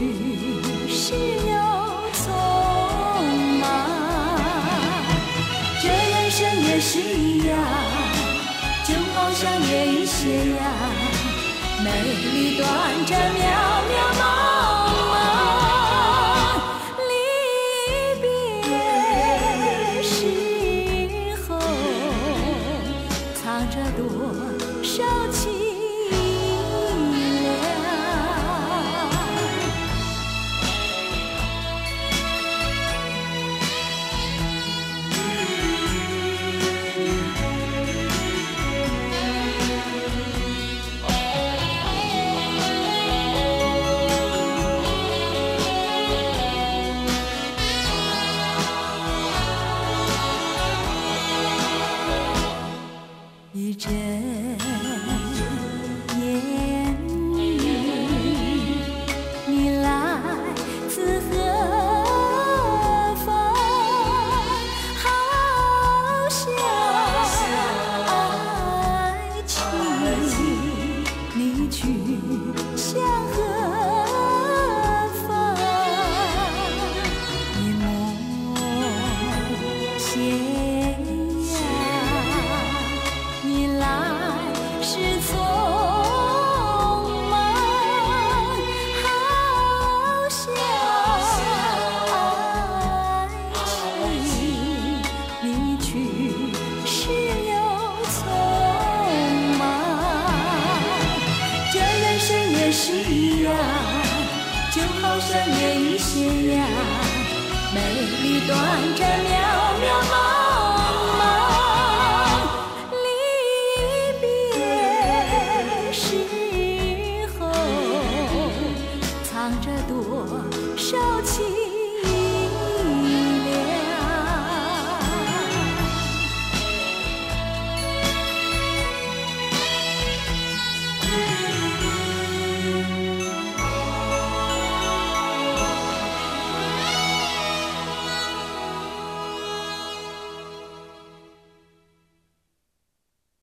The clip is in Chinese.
去势又匆忙，这人生也是一样，就好像烟与斜阳，美丽短暂，渺渺茫。去。就好像烟雨斜阳，美丽短暂，渺渺茫茫。离别时候，藏着多少情。